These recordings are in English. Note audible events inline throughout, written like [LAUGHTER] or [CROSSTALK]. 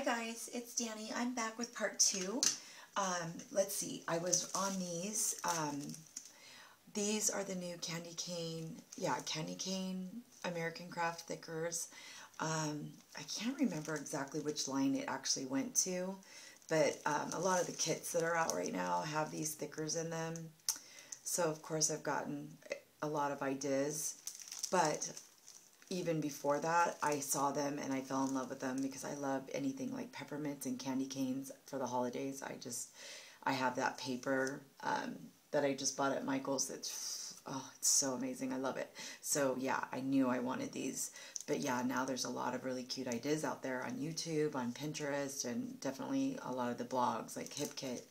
Hi guys, it's Danny. I'm back with part two. Um, let's see, I was on these. Um, these are the new candy cane, yeah, candy cane American Craft Thickers. Um, I can't remember exactly which line it actually went to, but um, a lot of the kits that are out right now have these thickers in them. So of course I've gotten a lot of ideas, but even before that, I saw them and I fell in love with them because I love anything like peppermints and candy canes for the holidays. I just, I have that paper um, that I just bought at Michael's. It's, oh, it's so amazing. I love it. So yeah, I knew I wanted these. But yeah, now there's a lot of really cute ideas out there on YouTube, on Pinterest, and definitely a lot of the blogs like HipKit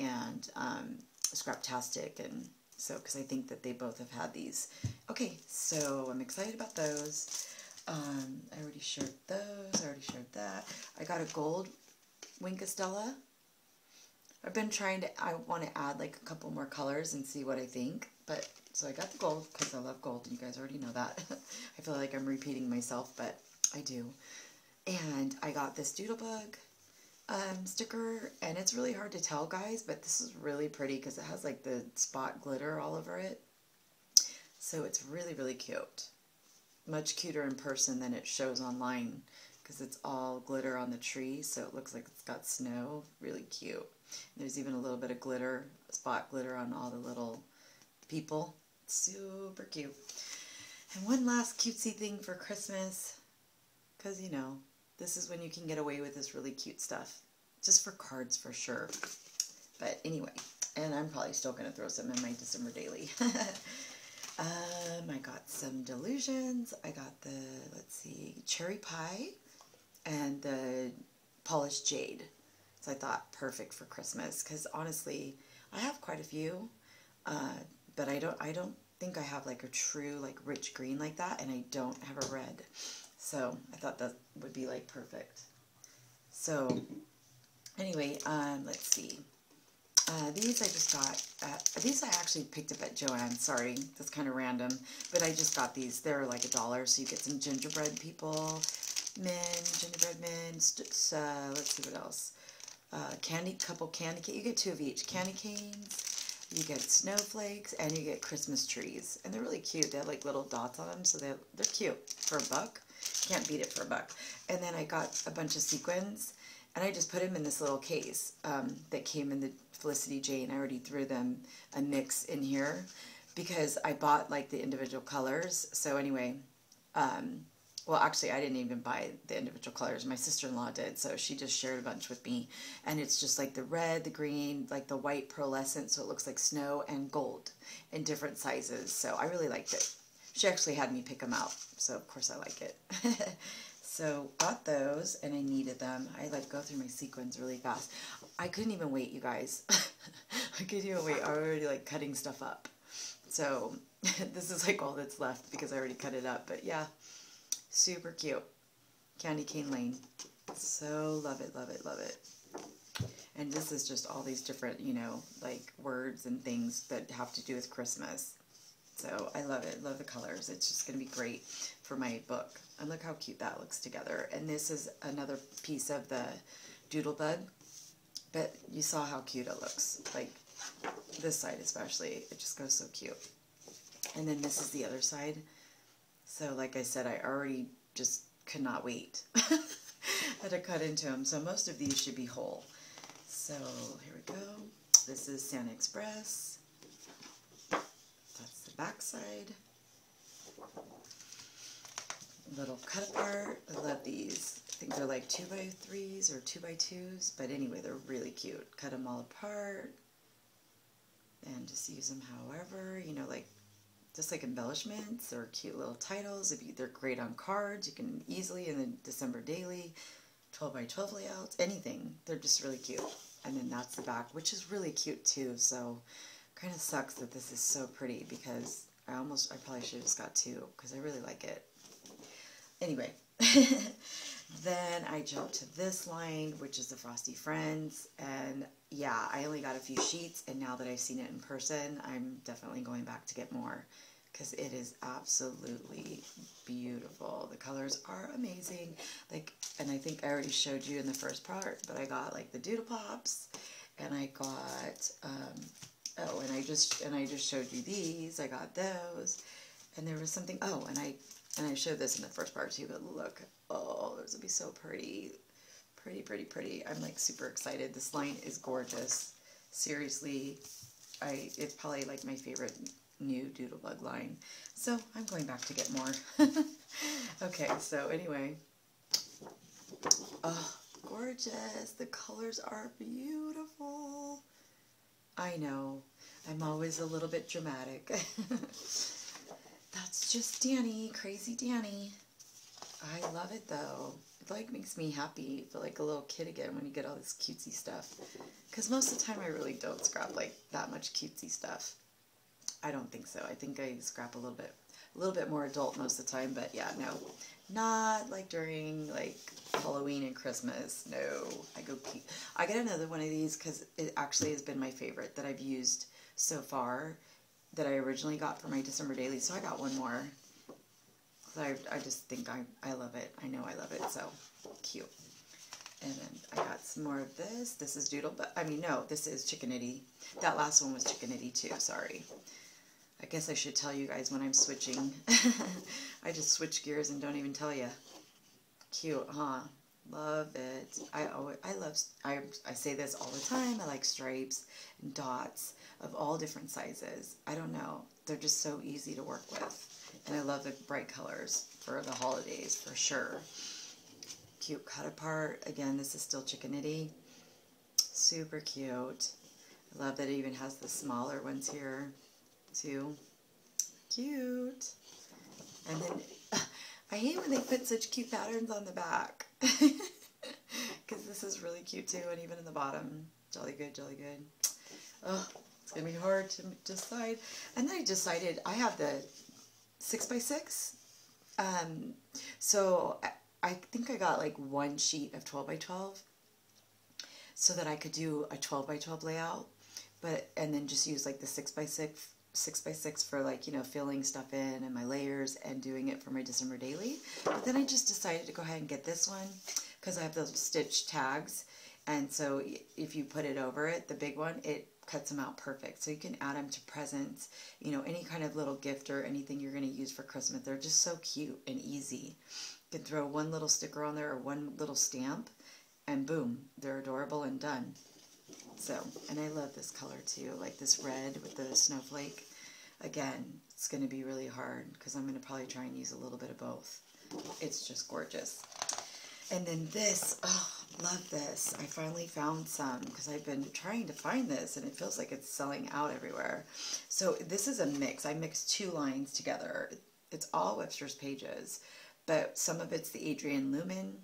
and um, Scraptastic and so, because I think that they both have had these. Okay, so I'm excited about those. Um, I already shared those. I already shared that. I got a gold Wink of Stella. I've been trying to, I want to add like a couple more colors and see what I think. But, so I got the gold because I love gold. You guys already know that. [LAUGHS] I feel like I'm repeating myself, but I do. And I got this Doodlebug um, sticker, and it's really hard to tell, guys, but this is really pretty because it has like the spot glitter all over it. So it's really, really cute. Much cuter in person than it shows online because it's all glitter on the tree, so it looks like it's got snow. Really cute. And there's even a little bit of glitter, spot glitter on all the little people. Super cute. And one last cutesy thing for Christmas, because, you know, this is when you can get away with this really cute stuff. Just for cards for sure. But anyway, and I'm probably still going to throw some in my December daily. [LAUGHS] um, I got some Dylusions. I got the, let's see, Cherry Pie and the Polished Jade. So I thought perfect for Christmas because honestly, I have quite a few, uh, but I don't, I don't think I have like a true like rich green like that, and I don't have a red. So I thought that would be like perfect. So anyway, um, let's see. Uh, these I just got, these I actually picked up at Joann. Sorry, that's kind of random. But I just got these. They're like a dollar, so you get some gingerbread people, men, gingerbread men, uh, let's see what else. Uh, candy, couple candy. You get two of each. Candy canes, you get snowflakes, and you get Christmas trees. And they're really cute. They have like little dots on them, so they're, they're cute for a buck. Can't beat it for a buck. And then I got a bunch of sequins, and I just put them in this little case um, that came in the Felicity Jane. I already threw them a mix in here because I bought like the individual colors. So anyway, um, well, actually, I didn't even buy the individual colors. My sister-in-law did, so she just shared a bunch with me. And it's just like the red, the green, like the white pearlescent, so it looks like snow, and gold in different sizes. So I really liked it. She actually had me pick them out, so of course I like it. [LAUGHS] so got those, and I needed them. I like go through my sequins really fast. I couldn't even wait, you guys. [LAUGHS] I couldn't even wait. I already like cutting stuff up. So [LAUGHS] this is like all that's left because I already cut it up. But yeah, super cute. Candy Cane Lane. So love it, love it, love it. And this is just all these different, you know, like words and things that have to do with Christmas. So I love it. Love the colors. It's just going to be great for my book. And look how cute that looks together. And this is another piece of the doodle Doodlebug. But you saw how cute it looks. Like this side especially. It just goes so cute. And then this is the other side. So like I said, I already just could not wait. [LAUGHS] had to cut into them. So most of these should be whole. So here we go. This is Santa Express backside. Little cut apart. I love these. I think they're like 2 by 3s or 2 by 2s but anyway, they're really cute. Cut them all apart and just use them however, you know, like just like embellishments or cute little titles. If you, they're great on cards, you can easily in the December daily, 12 by 12 layouts, anything. They're just really cute. And then that's the back, which is really cute too. So Kind of sucks that this is so pretty because I almost, I probably should have just got two because I really like it. Anyway, [LAUGHS] then I jumped to this line, which is the Frosty Friends, and yeah, I only got a few sheets, and now that I've seen it in person, I'm definitely going back to get more because it is absolutely beautiful. The colors are amazing. Like, and I think I already showed you in the first part, but I got like the Doodle Pops, and I got, um, oh, and I just, and I just showed you these. I got those, and there was something, oh, and I, and I showed this in the first part too, but look, oh, this would be so pretty. Pretty, pretty, pretty. I'm like super excited. This line is gorgeous. Seriously, I it's probably like my favorite new Doodlebug line. So I'm going back to get more. [LAUGHS] okay, so anyway. Oh, gorgeous. The colors are beautiful. I know. I'm always a little bit dramatic. [LAUGHS] That's just Danny, crazy Danny. I love it though. It like makes me happy, feel like a little kid again when you get all this cutesy stuff. Because most of the time I really don't scrap like that much cutesy stuff. I don't think so. I think I scrap a little bit, a little bit more adult most of the time. But yeah, no, not like during like Halloween and Christmas. No, I go. I get another one of these because it actually has been my favorite that I've used so far. That I originally got for my December daily. So I got one more. I, I just think I, I love it. I know I love it. So cute. And then I got some more of this. This is Doodle, but I mean, no, this is Chickaniddy. That last one was Chickaniddy too, sorry. I guess I should tell you guys when I'm switching. [LAUGHS] I just switch gears and don't even tell you. Cute, huh? Love it. I always, I love, I, I say this all the time. I like stripes and dots of all different sizes. I don't know. They're just so easy to work with. And I love the bright colors for the holidays, for sure. Cute cut apart. Again, this is still Chickaniddy. Super cute. I love that it even has the smaller ones here too. Cute. And then [LAUGHS] I hate when they put such cute patterns on the back. [LAUGHS] Because this is really cute too, and even in the bottom. Jolly good, jolly good. Oh, it's going to be hard to decide. And then I decided I have the 6x6. Um, so I think I got like one sheet of 12 by 12 so that I could do a 12 by 12 layout but and then just use like the 6 by 6 six by six for like you know filling stuff in and my layers and doing it for my December daily. But then I just decided to go ahead and get this one because I have those stitch tags, and so if you put it over it, the big one, it cuts them out perfect. So you can add them to presents, you know, any kind of little gift or anything you're going to use for Christmas. They're just so cute and easy. You can throw one little sticker on there or one little stamp, and boom, they're adorable and done. So, and I love this color too, like this red with the snowflake. Again, it's going to be really hard because I'm going to probably try and use a little bit of both. It's just gorgeous. And then this, oh, love this. I finally found some because I've been trying to find this and it feels like it's selling out everywhere. So this is a mix. I mixed two lines together. It's all Webster's Pages, but some of it's the Adrienne Looman.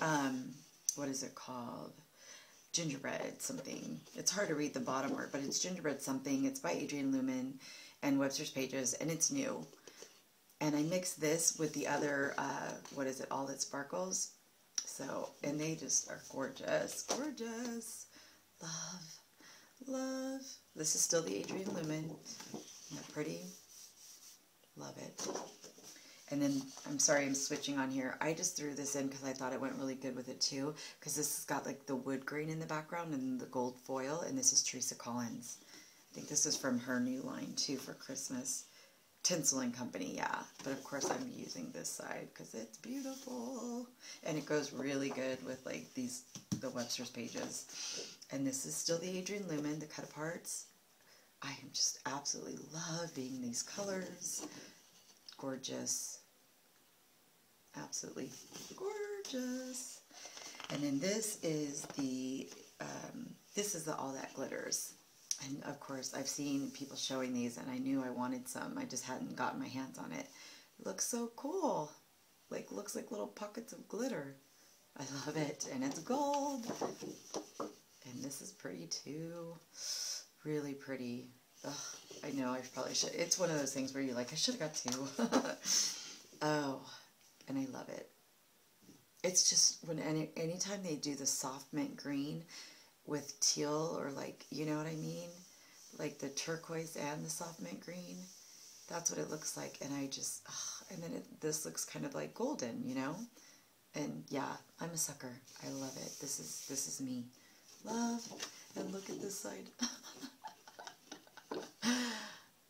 Um, what is it called? Gingerbread something. It's hard to read the bottom word, but it's gingerbread something. It's by Adrienne Looman and Webster's Pages, and it's new. And I mixed this with the other, uh, what is it, All That Sparkles. So, and they just are gorgeous, gorgeous. Love, love. This is still the Adrienne Looman. Isn't that pretty? Love it. And then, I'm sorry I'm switching on here. I just threw this in because I thought it went really good with it too. Because this has got like the wood grain in the background and the gold foil. And this is Teresa Collins. I think this is from her new line too for Christmas. Tinseling Company, yeah. But of course I'm using this side because it's beautiful. And it goes really good with like these, the Webster's pages. And this is still the Adrienne Looman, the cut aparts. I am just absolutely loving these colors. Gorgeous absolutely gorgeous. And then this is the, um, this is the All That Glitters. And of course, I've seen people showing these and I knew I wanted some. I just hadn't gotten my hands on it. It looks so cool. Like, looks like little pockets of glitter. I love it. And it's gold. And this is pretty too. Really pretty. Ugh, I know I probably should. It's one of those things where you're like, I should have got two. [LAUGHS] oh, and I love it. It's just when any anytime they do the soft mint green with teal or like you know what I mean, like the turquoise and the soft mint green, That's what it looks like. And I just, ugh, and then it, this looks kind of like golden, you know? And yeah, I'm a sucker. I love it. This is, this is me. Love. And look at this side. [LAUGHS]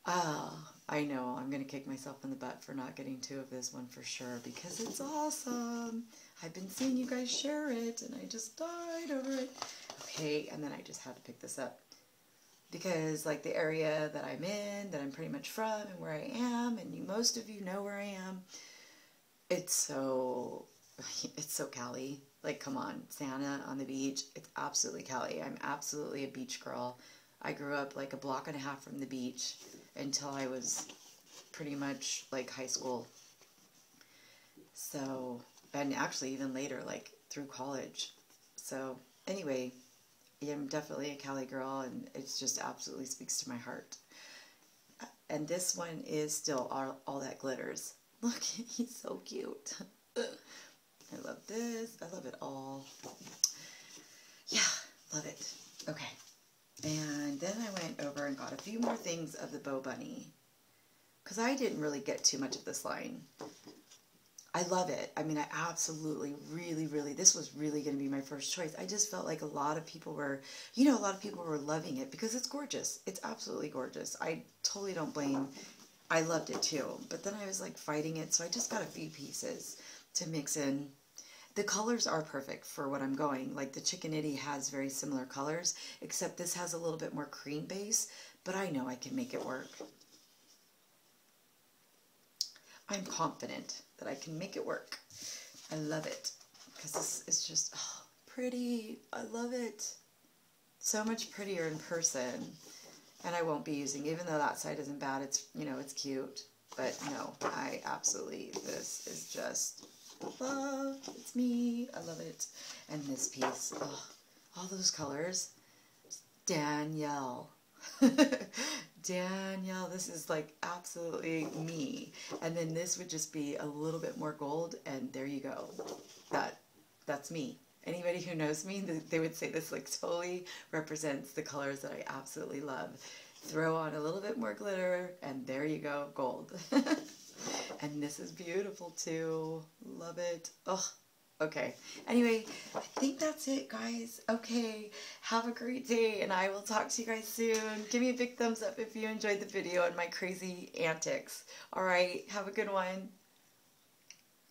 Oh, [SIGHS] I know. I'm going to kick myself in the butt for not getting two of this one for sure because it's awesome. I've been seeing you guys share it and I just died over it. Okay, and then I just had to pick this up because like the area that I'm in, that I'm pretty much from and where I am, and you most of you know where I am, it's so, [LAUGHS] it's so Cali. Like, come on, Santa on the beach, it's absolutely Cali. I'm absolutely a beach girl. I grew up like a block and a half from the beach until I was pretty much like high school. So, and actually even later, like through college. So, anyway, I'm definitely a Cali girl, and it just absolutely speaks to my heart. And this one is still all, all that glitters. [LAUGHS] Look, he's so cute. [LAUGHS] I love this. I love it all. Yeah, love it. Okay. And then I went over and got a few more things of the BoBunny. Because I didn't really get too much of this line. I love it. I mean, I absolutely, really, really, this was really going to be my first choice. I just felt like a lot of people were, you know, a lot of people were loving it because it's gorgeous. It's absolutely gorgeous. I totally don't blame. I loved it too. But then I was like fighting it, so I just got a few pieces to mix in the colors are perfect for what I'm going. Like the Chickaniddy has very similar colors, except this has a little bit more cream base, but I know I can make it work. I'm confident that I can make it work. I love it because this is just oh, pretty. I love it. So much prettier in person. And I won't be using, even though that side isn't bad, it's, you know, it's cute. But no, I absolutely, this is just love. It's me. I love it. And this piece, oh, all those colors. Danielle. [LAUGHS] Danielle, this is like absolutely me. And then this would just be a little bit more gold, and there you go. That that's me. Anybody who knows me, they would say this like totally represents the colors that I absolutely love. Throw on a little bit more glitter, and there you go, gold. [LAUGHS] And this is beautiful too. Love it. Oh, okay. Anyway, I think that's it, guys. Okay, have a great day, and I will talk to you guys soon. Give me a big thumbs up if you enjoyed the video and my crazy antics. All right, have a good one.